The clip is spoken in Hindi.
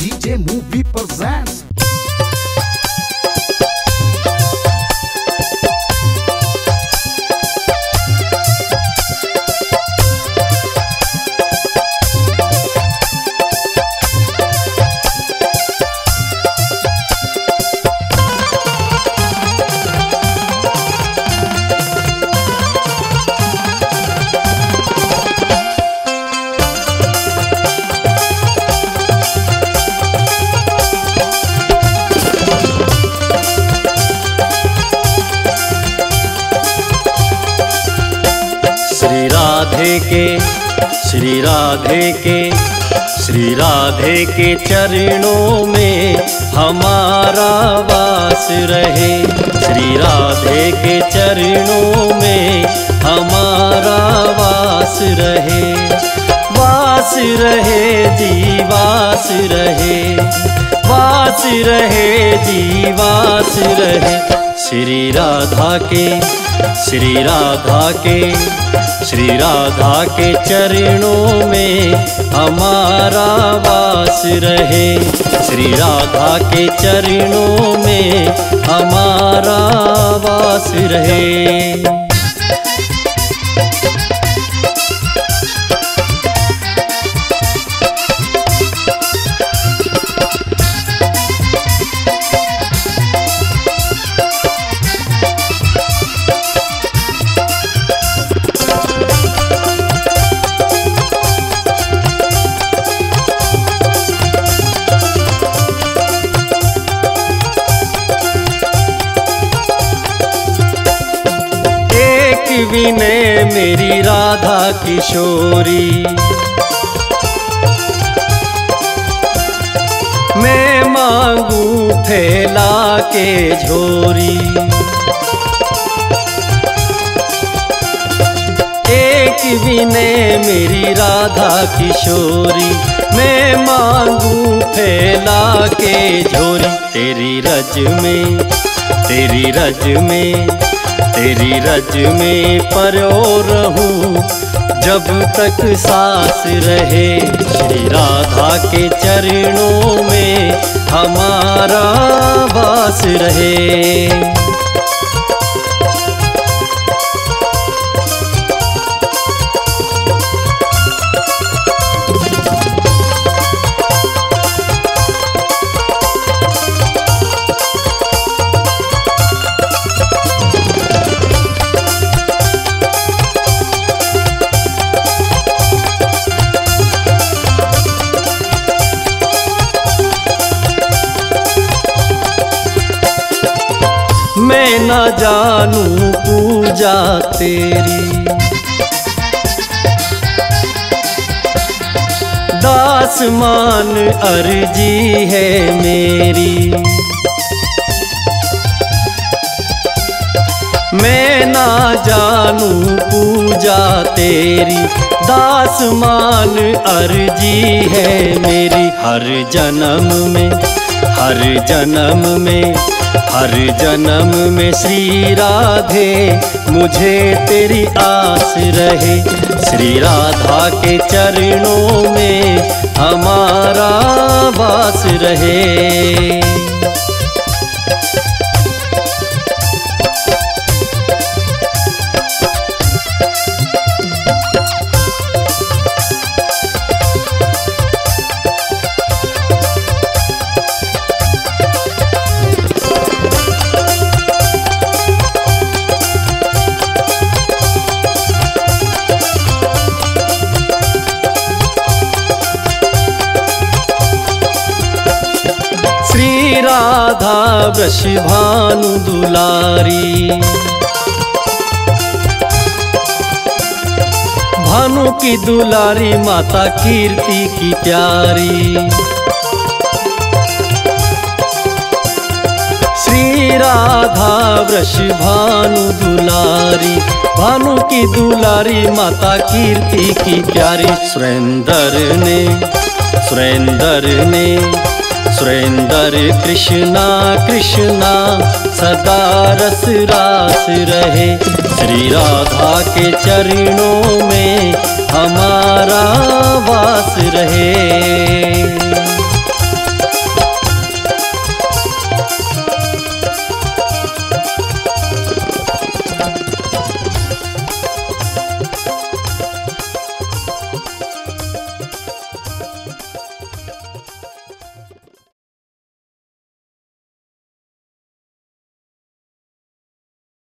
DJ Movie presents. राधे के, श्री राधे के, श्री राधे के चरणों में हमारा वास रहे। श्री राधे के चरणों में हमारा वास रहे। वास रहे जी वास रहे वास रहे जी वास रहे। श्री राधा के, श्री राधा के, श्री राधा के चरणों में हमारा वास रहे। श्री राधा के चरणों में हमारा वास रहे। विनय मेरी राधा किशोरी। मैं मांगू फैला के झोरी। एक विनय मेरी राधा किशोरी। मैं मांगू फैला के झोरी। तेरी रज में, तेरी रज में तेरी रज में परो रहूँ जब तक सांस रहे श्री राधा के चरणों में, हमारा वास रहे। न जानू पूजा तेरी। दास मान अर्जी है मेरी। मैं ना जानू पूजा तेरी। दास मान अर्जी है मेरी। हर जन्म में, हर जन्म में हर जन्म में श्री राधे, मुझे तेरी आस रहे। श्री राधा के चरणों में हमारा वास रहे। राधा वृष भानु दुलारी। भानु की दुलारी, माता कीर्ति की प्यारी। श्री राधा वृष भानु दुलारी, भानु की दुलारी, माता कीर्ति की प्यारी। सुरेंद्र ने सुरेंद्र ने सुरेंद्र, कृष्णा कृष्णा, सदा रस रास रहे। श्री राधा के चरणों में हमारा वास रहे।